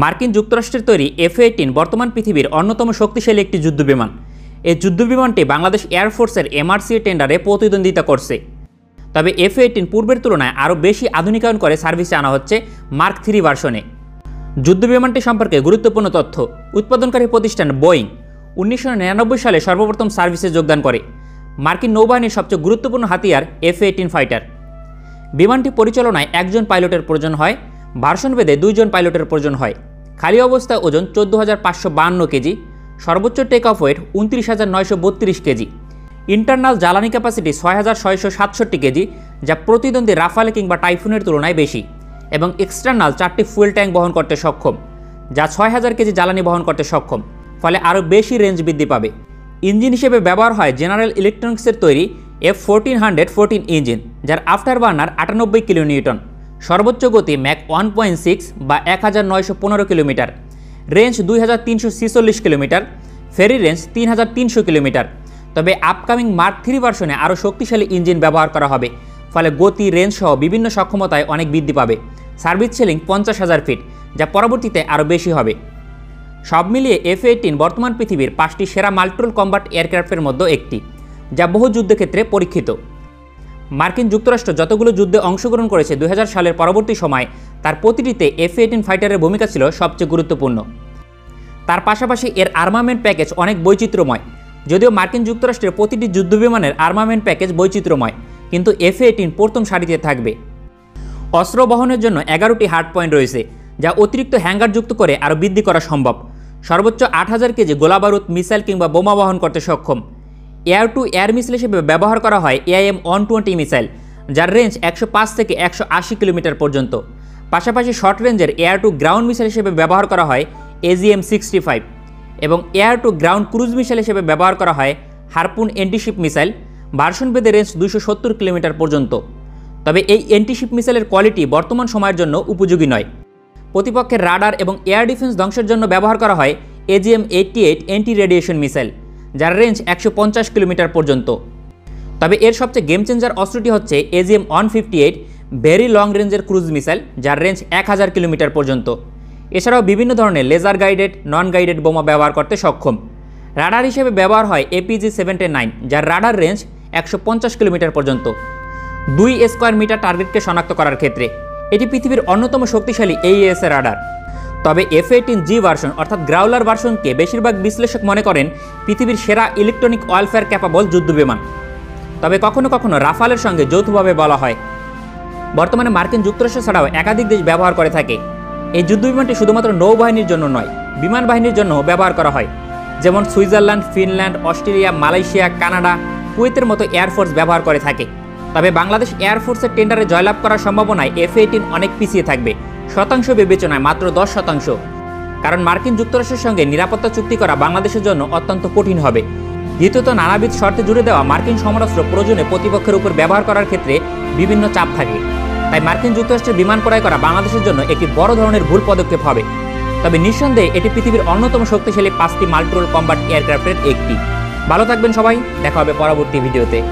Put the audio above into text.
মার্কিন যুক্তরাষ্ট্রের তৈরি এফ এইটিন বর্তমান পৃথিবীর অন্যতম শক্তিশালী একটি যুদ্ধবিমান। এই যুদ্ধবিমানটি বাংলাদেশ এয়ারফোর্সের এমআরসি টেন্ডারে প্রতিদ্বন্দ্বিতা করছে। তবে এফ এইটিন পূর্বের তুলনায় আরও বেশি আধুনিকায়ন করে সার্ভিসে আনা হচ্ছে মার্ক থ্রি ভার্সনে। যুদ্ধবিমানটি সম্পর্কে গুরুত্বপূর্ণ তথ্য উৎপাদনকারী প্রতিষ্ঠান বোয়িং উনিশশো নিরানব্বই সালে সর্বপ্রথম সার্ভিসে যোগদান করে। মার্কিন নৌবাহিনীর সবচেয়ে গুরুত্বপূর্ণ হাতিয়ার এফ এইটিন ফাইটার। বিমানটি পরিচালনায় একজন পাইলটের প্রয়োজন হয় ভার্সন ভেদে দুইজন পাইলটের প্রয়োজন হয়। খালি অবস্থায় ওজন চোদ্দ হাজার পাঁচশো বাহান্ন কেজি, সর্বোচ্চ টেক অফ ওয়েট উনত্রিশ হাজার নয়শো বত্রিশ কেজি ইন্টারনাল জ্বালানি ক্যাপাসিটি ছয় হাজার ছয়শো সাতষট্টি কেজি, যা প্রতিদ্বন্দ্বী রাফালে কিংবা টাইফুনের তুলনায় বেশি, এবং এক্সটার্নাল চারটি ফুয়েল ট্যাঙ্ক বহন করতে সক্ষম, যা ছয় হাজার কেজি জ্বালানি বহন করতে সক্ষম, ফলে আরও বেশি রেঞ্জ বৃদ্ধি পাবে। ইঞ্জিন হিসেবে ব্যবহার হয় জেনারেল ইলেকট্রনিক্সের তৈরি F fourteen hundred fourteen engine যার আফটার বার্নার আটানব্বই কিলোনিউটন। সর্বোচ্চ গতি ম্যাক ওয়ান পয়েন্ট সিক্স বা এক হাজার নয়শো পনেরো কিলোমিটার রেঞ্জ দুই হাজার তিনশো ছিচল্লিশ কিলোমিটার, ফেরি রেঞ্জ তিন হাজার তিনশো কিলোমিটার। তবে আপকামিং মার্ক থ্রি ভার্সনে আরও শক্তিশালী ইঞ্জিন ব্যবহার করা হবে, ফলে গতি রেঞ্জ সহ বিভিন্ন সক্ষমতায় অনেক বৃদ্ধি পাবে। সার্ভিস সেলিং পঞ্চাশ হাজার ফিট যা পরবর্তীতে আরও বেশি হবে। সব মিলিয়ে এফ এইটিন বর্তমান পৃথিবীর পাঁচটি সেরা মাল্ট্রোল কম্বাট এয়ারক্রাফটের মধ্যে একটি, যা বহু যুদ্ধক্ষেত্রে পরীক্ষিত। মার্কিন যুক্তরাষ্ট্র যতগুলো যুদ্ধে অংশগ্রহণ করেছে দু হাজার সালের পরবর্তী সময়, তার প্রতিটিতে এফ এইটিন ফাইটারের ভূমিকা ছিল সবচেয়ে গুরুত্বপূর্ণ। তার পাশাপাশি এর আর্মামেন্ট প্যাকেজ অনেক বৈচিত্র্যময়। যদিও মার্কিন যুক্তরাষ্ট্রের প্রতিটি যুদ্ধবিমানের আর্মামেন্ট প্যাকেজ বৈচিত্র্যময়, কিন্তু এফ এইটিন প্রথম সারিতে থাকবে। অস্ত্র বহনের জন্য এগারোটি হার্ড পয়েন্ট রয়েছে, যা অতিরিক্ত হ্যাঙ্গার যুক্ত করে আরও বৃদ্ধি করা সম্ভব। সর্বোচ্চ আট হাজার কেজি গোলাবারুদ মিসাইল কিংবা বোমা বহন করতে সক্ষম। এয়ার টু এয়ার মিসাইল হিসেবে ব্যবহার করা হয় এআইএম ওয়ান টোয়েন্টি মিসাইল, যার রেঞ্জ একশো পাঁচ থেকে একশো আশি কিলোমিটার পর্যন্ত। পাশাপাশি শর্ট রেঞ্জের এয়ার টু গ্রাউন্ড মিসাইল হিসেবে ব্যবহার করা হয় এজিএম সিক্সটি ফাইভ এবং air to ground cruise missile হিসেবে ব্যবহার করা হয় হারপুন এন্টিশিপ মিসাইল, ভার্সন বেদে রেঞ্জ দুশো সত্তর কিলোমিটার পর্যন্ত। তবে এই এন্টিশিপ মিসাইলের কোয়ালিটি বর্তমান সময়ের জন্য উপযোগী নয়। প্রতিপক্ষের রাডার এবং এয়ার ডিফেন্স ধ্বংসের জন্য ব্যবহার করা হয় AGM eighty eight anti radiation missile. যার রেঞ্জ একশো পঞ্চাশ কিলোমিটার পর্যন্ত। তবে এর সবচেয়ে গেম চেঞ্জার অস্ত্রটি হচ্ছে AGM one fifty eight very long রেঞ্জের ক্রুজ মিসাইল যার রেঞ্জ এক হাজার কিলোমিটার পর্যন্ত। এছাড়াও বিভিন্ন ধরনের লেজার গাইডেড নন গাইডেড বোমা ব্যবহার করতে সক্ষম। রাডার হিসেবে ব্যবহার হয় এপিজি সেভেন্টি নাইন যার রাডার রেঞ্জ একশো পঞ্চাশ কিলোমিটার পর্যন্ত। দুই স্কোয়ার মিটার টার্গেটকে শনাক্ত করার ক্ষেত্রে। এটি পৃথিবীর অন্যতম শক্তিশালী এইএস রাডার তবে এফ এইটিন জি ভার্সন অর্থাৎ গ্রাউলার ভার্সনকে বেশিরভাগ বিশ্লেষক মনে করেন পৃথিবীর সেরা ইলেকট্রনিক ওয়ালফেয়ার ক্যাপাবল যুদ্ধবিমান তবে কখনো কখনো রাফালের সঙ্গে যৌথভাবে বলা হয়। বর্তমানে মার্কিন যুক্তরাষ্ট্র ছাড়াও একাধিক দেশ ব্যবহার করে থাকে। এই যুদ্ধবিমানটি শুধুমাত্র নৌবাহিনীর জন্য নয়, বিমান বাহিনীর জন্য ব্যবহার করা হয়। যেমন Switzerland, Finland, Australia, Malaysia, Canada, কুয়েতের মতো এয়ারফোর্স ব্যবহার করে থাকে। তবে বাংলাদেশ এয়ারফোর্সের টেন্ডারে জয়লাভ করার সম্ভাবনায় এফ এইটিন অনেক পিছিয়ে থাকবে। শতাংশ বিবেচনায় মাত্র দশ শতাংশ। কারণ মার্কিন যুক্তরাষ্ট্রের সঙ্গে নিরাপত্তা চুক্তি করা বাংলাদেশের জন্য অত্যন্ত কঠিন হবে। দ্বিতীয়ত, নানাবিধ শর্তে জুড়ে দেওয়া মার্কিন সমরাস্ত্র প্রয়োজনে প্রতিপক্ষের উপর ব্যবহার করার ক্ষেত্রে বিভিন্ন চাপ থাকে। তাই মার্কিন যুক্তরাষ্ট্রের বিমান ক্রয় করা বাংলাদেশের জন্য একটি বড় ধরনের ভুল পদক্ষেপ হবে। তবে নিঃসন্দেহে, এটি পৃথিবীর অন্যতম শক্তিশালী পাঁচটি মাল্টিরোল কম্বাট এয়ারক্রাফটের একটি। ভালো থাকবেন সবাই, দেখা হবে পরবর্তী ভিডিওতে।